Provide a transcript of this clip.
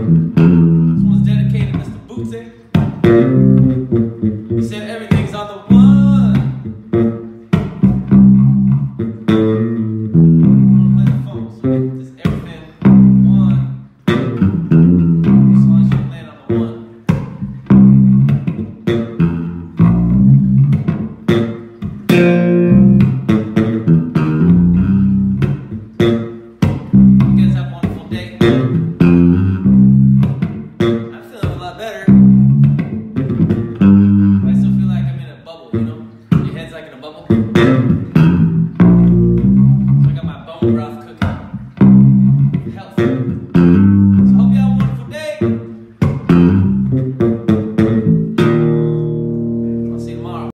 Frieden.